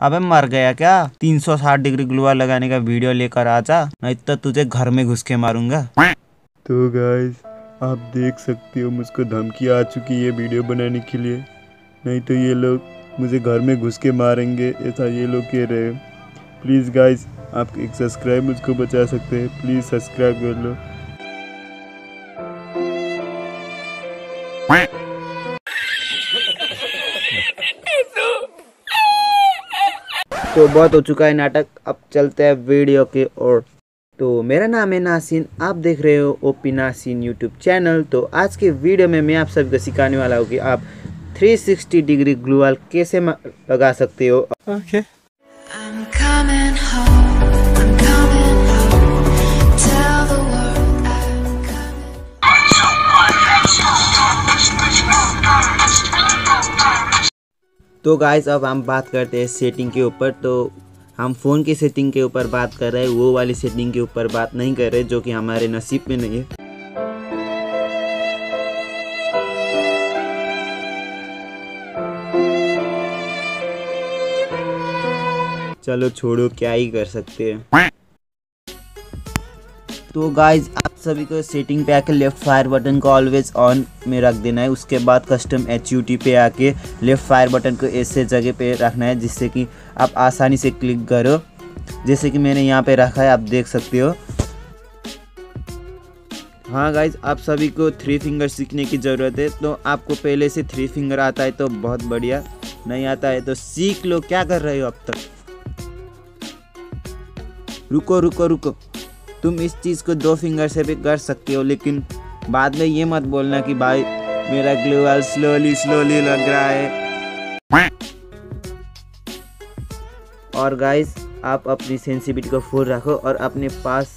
अबे मर गया क्या? 360 डिग्री ग्लूवाल लगाने का वीडियो लेकर आ जा नहीं तो तुझे घर में घुस के मारूँगा। तो गाइस आप देख सकते हो मुझको धमकी आ चुकी है वीडियो बनाने के लिए। नहीं तो ये लोग मुझे घर में घुस के मारेंगे ऐसा ये लोग कह रहे हैं। प्लीज़ गाइस आप एक सब्सक्राइब मुझको बचा सकते हैं। प्लीज़ सब्सक्राइब कर लो। तो बहुत हो चुका है नाटक। अब चलते हैं वीडियो के ओर। तो मेरा नाम है नासिन, आप देख रहे हो ओपी नासिन यूट्यूब चैनल तो आज के वीडियो में मैं आप सभी को सिखाने वाला हूँ कि आप 360 डिग्री ग्लूवाल कैसे लगा सकते हो। Okay okay. तो गाइस अब हम बात करते हैं सेटिंग के ऊपर तो हम फ़ोन की सेटिंग के ऊपर बात कर रहे हैं वो वाली सेटिंग के ऊपर बात नहीं कर रहे जो कि हमारे नसीब में नहीं है। चलो छोड़ो क्या ही कर सकते हैं। तो गाइज़ सभी को सेटिंग पे आके लेफ़्ट फायर बटन को ऑलवेज ऑन में रख देना है। उसके बाद कस्टम एच यू टी पे आके लेफ़्ट फायर बटन को ऐसे जगह पे रखना है जिससे कि आप आसानी से क्लिक करो। जैसे कि मैंने यहाँ पे रखा है, आप देख सकते हो। हाँ गाइज़ आप सभी को थ्री फिंगर सीखने की ज़रूरत है। तो आपको पहले से थ्री फिंगर आता है तो बहुत बढ़िया। नहीं आता है तो सीख लो। क्या कर रहे हो अब तक? रुको रुको रुको। तुम इस चीज़ को दो फिंगर से भी कर सकते हो लेकिन बाद में ये मत बोलना कि भाई मेरा ग्लूवाल स्लोली स्लोली लग रहा है और गाइस आप अपनी सेंसिटिविटी को फुल रखो और अपने पास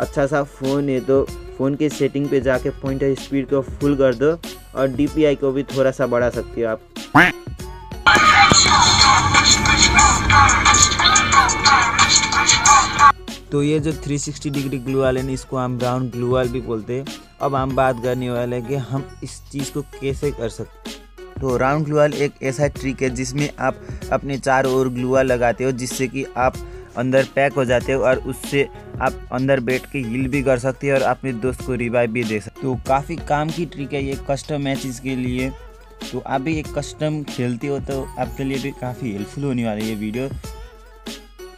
अच्छा सा फ़ोन है तो फ़ोन की सेटिंग पे जाके पॉइंटर स्पीड को फुल कर दो और डीपीआई को भी थोड़ा सा बढ़ा सकते हो आप तो ये जो 360 डिग्री ग्लू वाले ने, इसको हम ब्राउन ग्लू वाल भी बोलते हैं। अब हम बात करने वाले हैं कि हम इस चीज़ को कैसे कर सकते तो राउंड ग्लू वाल एक ऐसा ट्रिक है जिसमें आप अपने चारों ओर ग्लू वाल लगाते हो, जिससे कि आप अंदर पैक हो जाते हो और उससे आप अंदर बैठ के हील भी कर सकते हो और अपने दोस्त को रिवाइव भी दे सकते हो। तो काफ़ी काम की ट्रिक है ये कस्टम मैचेस के लिए। तो आप भी एक कस्टम खेलते हो तो आपके लिए भी काफ़ी हेल्पफुल होने वाली है ये वीडियो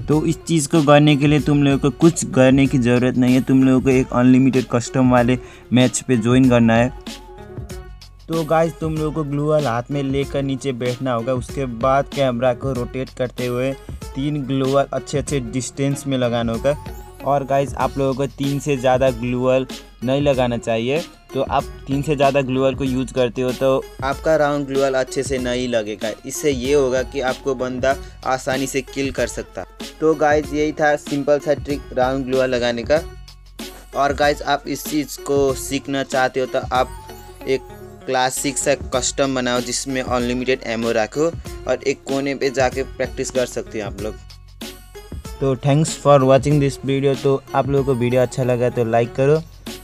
तो इस चीज़ को करने के लिए तुम लोगों को कुछ करने की ज़रूरत नहीं है। तुम लोगों को एक अनलिमिटेड कस्टम वाले मैच पे ज्वाइन करना है। तो गाइस तुम लोगों को ग्लू वाल हाथ में लेकर नीचे बैठना होगा। उसके बाद कैमरा को रोटेट करते हुए तीन ग्लू वाल अच्छे अच्छे डिस्टेंस में लगाना होगा। और गाइस आप लोगों को तीन से ज़्यादा ग्लू वाल नहीं लगाना चाहिए। तो आप तीन से ज़्यादा ग्लूअल को यूज़ करते हो तो आपका राउंड ग्लूअल अच्छे से नहीं लगेगा। इससे ये होगा कि आपको बंदा आसानी से किल कर सकता। तो गाइज़ यही था सिंपल सा ट्रिक राउंड ग्लूअल लगाने का। और गाइज़ आप इस चीज़ को सीखना चाहते हो तो आप एक क्लासिक सा कस्टम बनाओ जिसमें अनलिमिटेड एमओ रखो और एक कोने पे जाके प्रैक्टिस कर सकते हो आप लोग। तो thanks for watching this video तो आप लोगों को वीडियो अच्छा लगा तो लाइक करो।